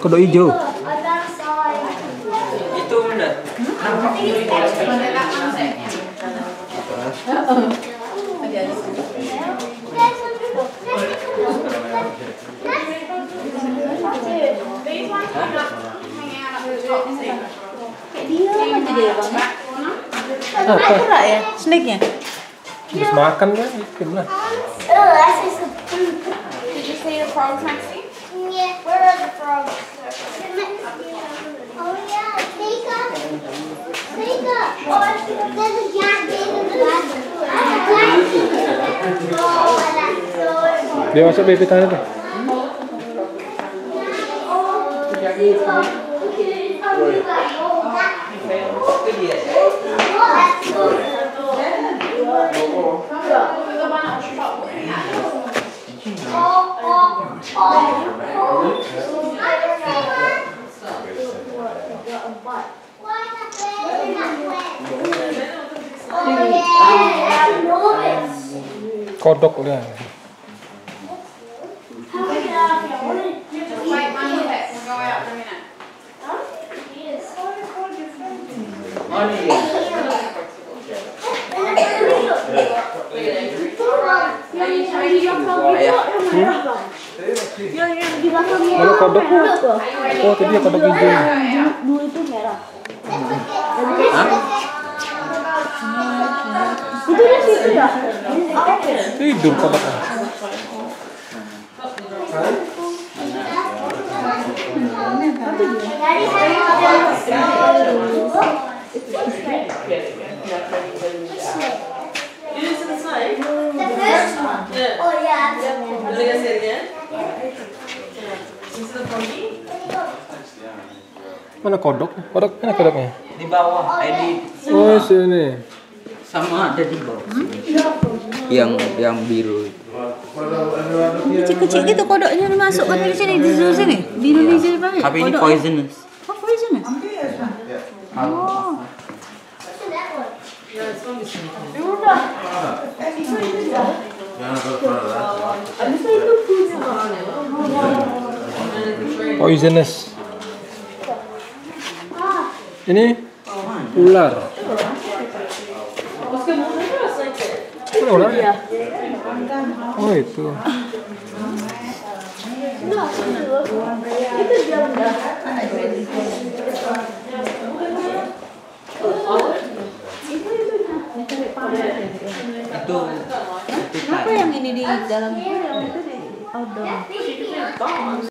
Kodok hijau. Itu udah. Kayak dia aja dia bang. Apa? Gerak ya, snake-nya. Makan kan? See the frogs, Maxie? Yeah. Where are the frogs? Oh yeah, Mika. up, Oh, there's a giant baby. Dia masuk baby tanah. Oh, oh, oh. Mummy, we'll go out in a minute. Kalau kodok Oh, tadi kodok hijau. Dulu itu merah. Itu di situ ya? Tidur kodoknya. Oh yeah. Mana kodok? Kodok mana kodoknya? Di bawah. Eh di Oh, sini. Sama ada di bawah. Yang yang biru itu. Kecil-kecil gitu kodoknya masuk ke sini di sini. Di Indonesia banyak. Tapi ini poisonous. Oh, poisonous. Oh. Poisonous. Ini ular. Ini ular. Oh itu. Itu itu Kenapa yang ini di dalam? Dong.